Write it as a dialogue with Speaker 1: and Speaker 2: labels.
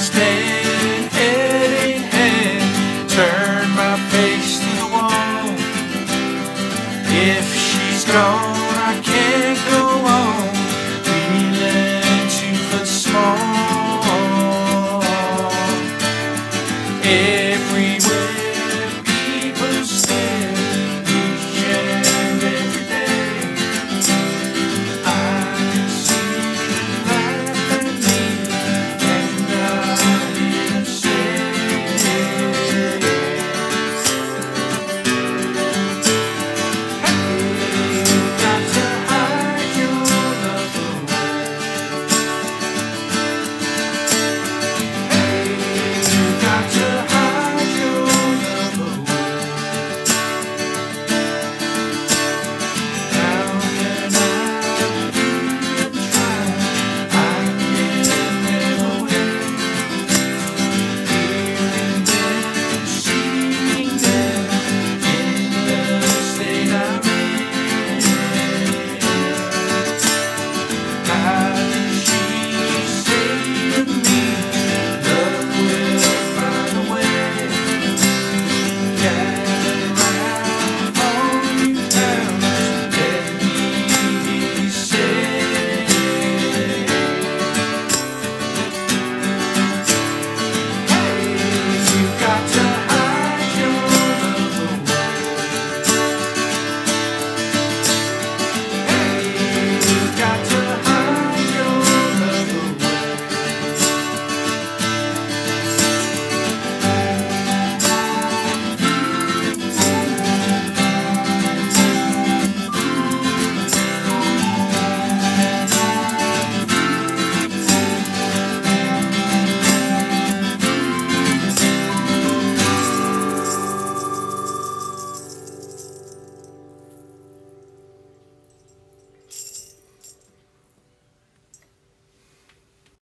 Speaker 1: stand head in hand, turn my face to the wall. If she's gone, I can't go on, feeling two foot small. If